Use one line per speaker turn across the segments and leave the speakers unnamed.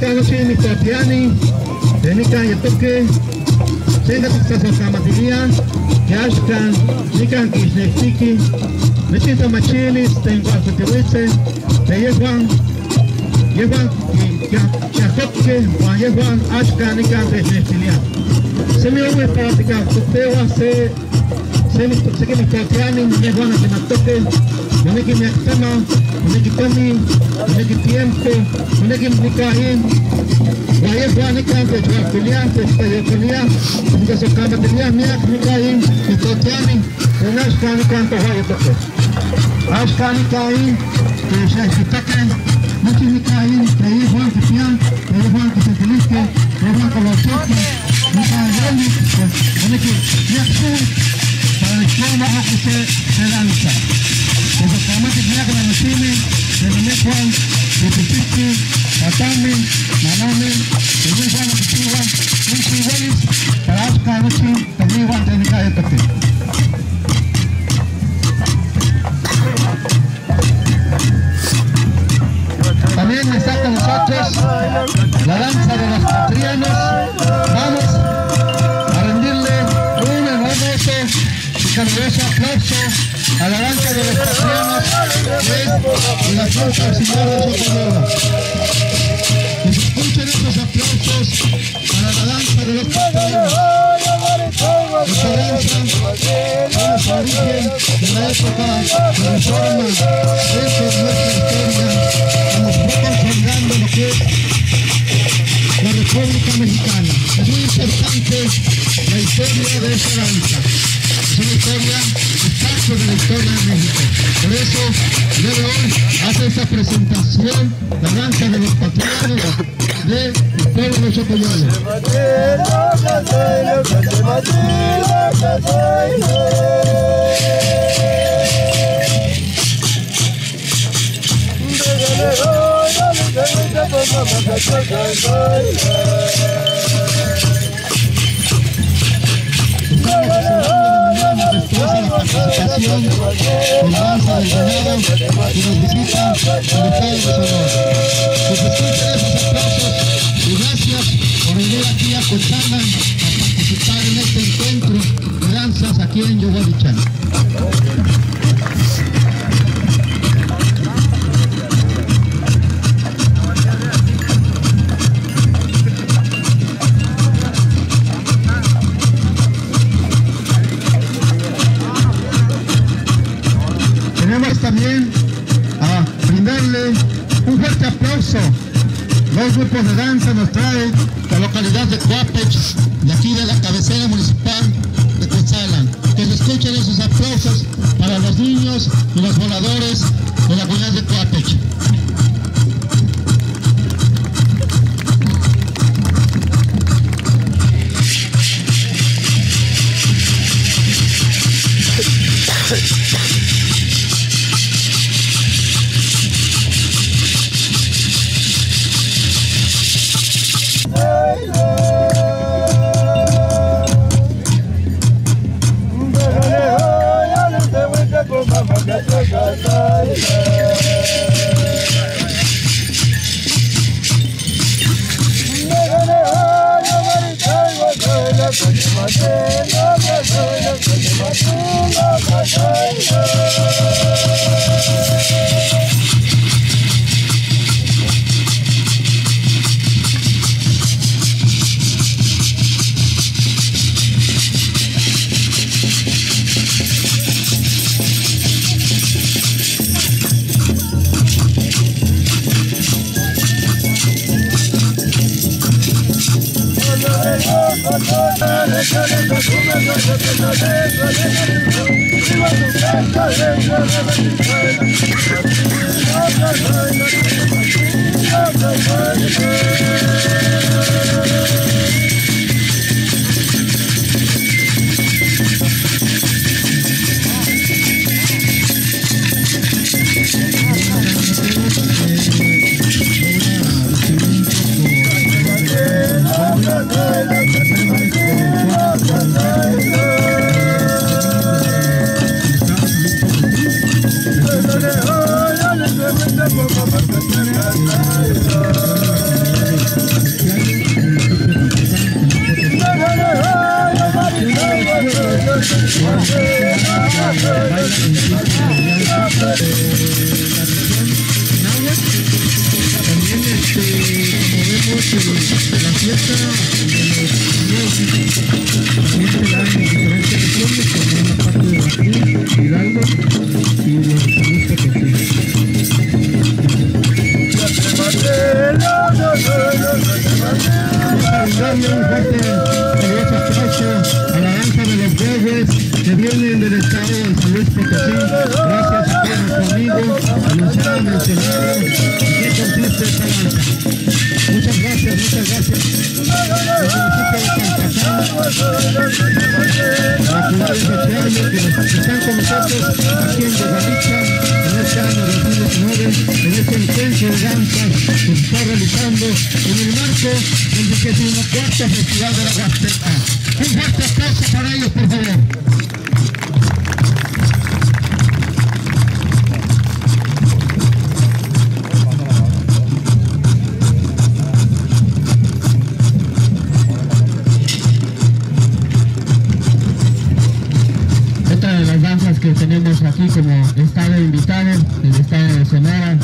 κατάλαβε η Μικροατιάνη, Ενίκα Γιατόκε, Σέντα Πιτσάσα Σταματηρία, Γιάσκαν, Νίκαν της Νεκτίκη, Νίκητα Ματσίλη, στην Παρτοτηρίτσε, Τεγεύαν, Γεύαν, Γιατόκε, Βαγεύαν, Άσκαν, Νίκαν της Νεκτήλια. Σε μία όμως παρατικά, το θέο σε θέλεις το ξεκίνημα Μικροατιάνη, Νέγωνα και Ματόκε, Μονίκη Μιακτάμα, Μονίκη Τόμι, Onde tiempo, onde que me caen. Vaya Juan y cante, Juan Julián, que está Julián, que se canta de Julián, mira que me caen, que totiani, que no es Juan y canta, vaya toque. Haz Juan caen, que se escuchacan, no que me caen, que ahí Juan que pian, que ahí Juan que se felice, que ahí Juan que lo toque, me caen, onde que me caen, para que no haga que se lanza. Que se cama que me haga la Tenemecuan, Tutipiqui, Matame, Maname, También está con nosotros la danza de los patrianos. Vamos caluroso aplauso a la banca de las patronas de la Fuerza Señora de Sonora. Escuchen estos aplausos para la danza de los patronos. Esta danza es origen de la época de reforma. Esta es nuestra historia. Nos vamos formando lo que es la República Mexicana. Es muy importante la historia de esta danza. Una historia, parte de la historia de México. Por eso, el día de hoy hace esta presentación, la danza de los patriotas de pueblo de Chocoyoles. Gracias por venir aquí a a participar en este encuentro de danzas aquí en. También a brindarle un fuerte aplauso. Dos grupos de danza nos traen la localidad de Coapech, de aquí de la cabecera municipal de Coetzalan. Que se escuchen esos aplausos para los niños y los voladores de la comunidad de I'm Shri Krishna, Krishna Krishna, Krishna Krishna. I'm sorry. Fuerte aplauso para ellos, por favor. Otra de las danzas que tenemos aquí como estado invitado del estado de Sonora,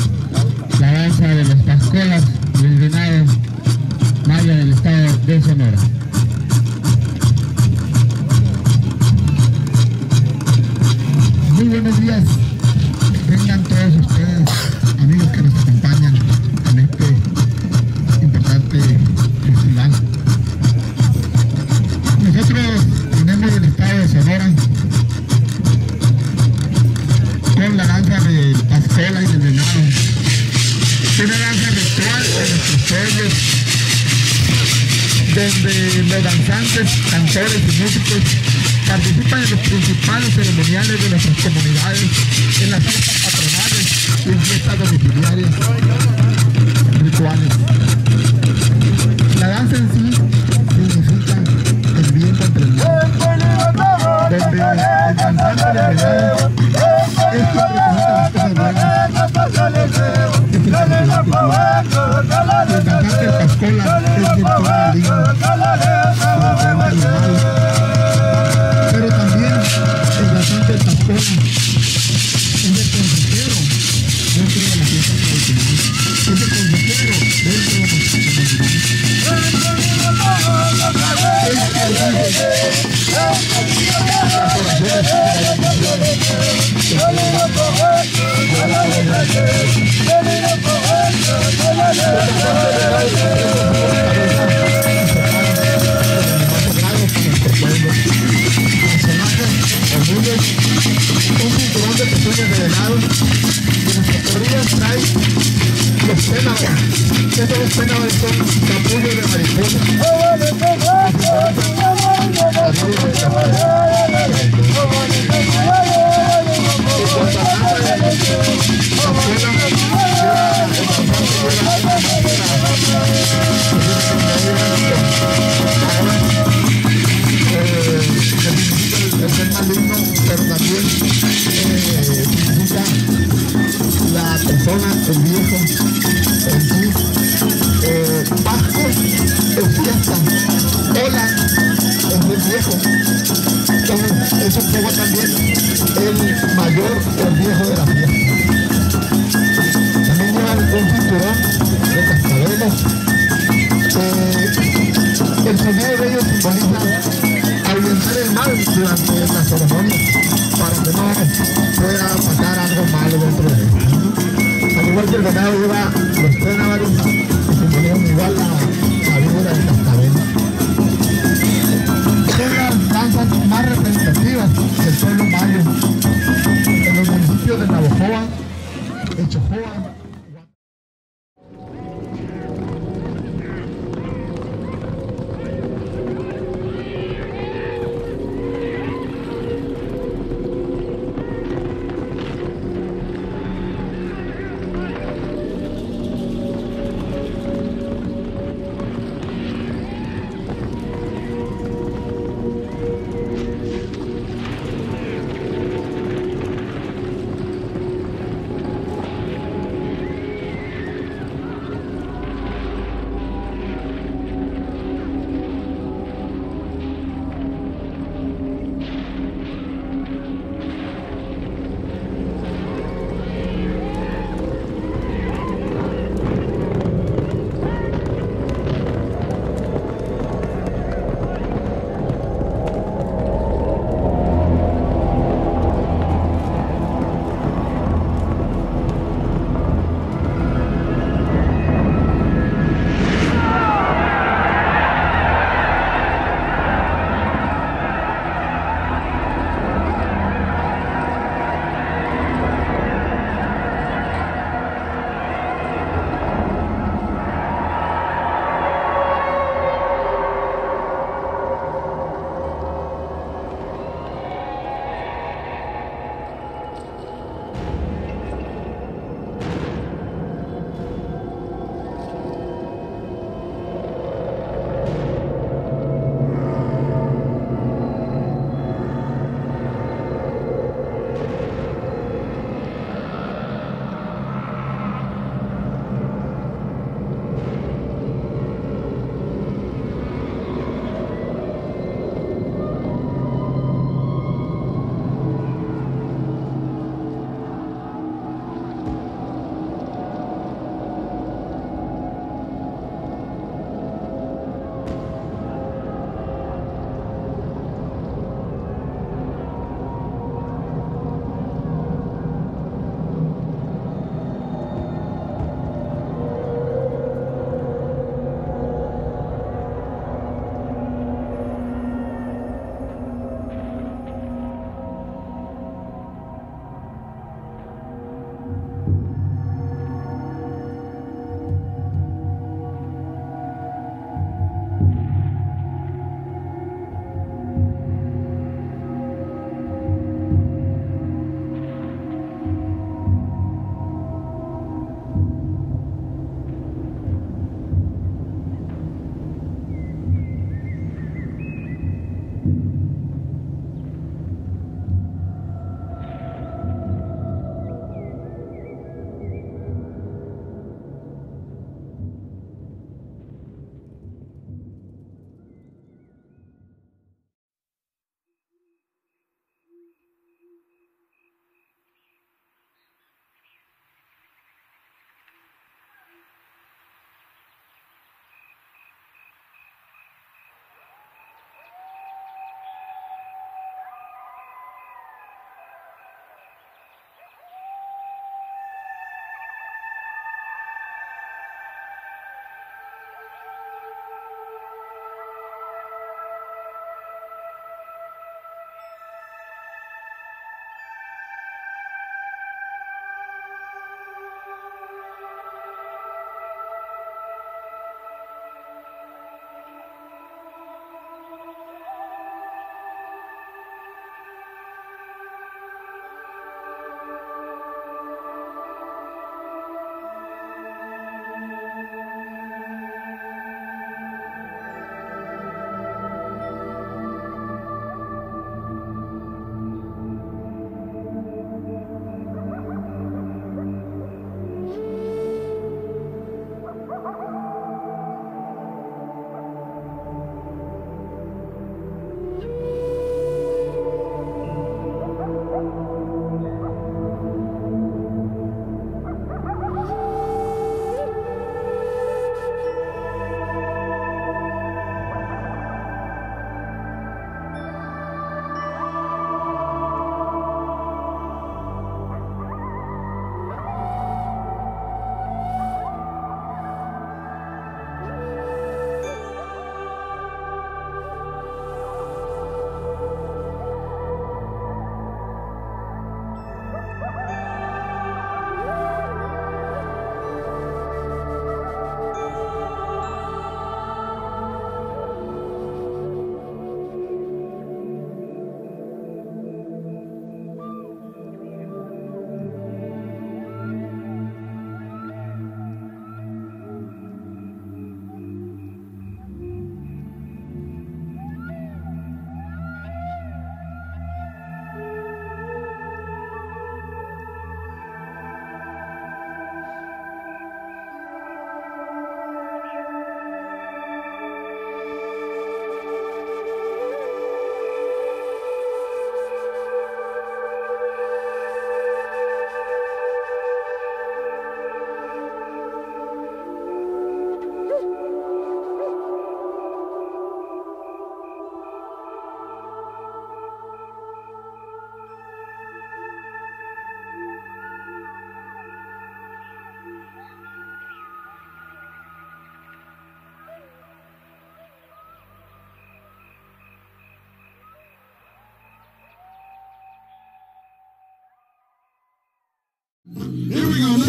lleva los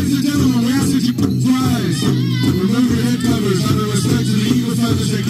ladies and gentlemen. We ask that you. Remove your head covers out of respect to the eagle feathers they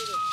Shoot it.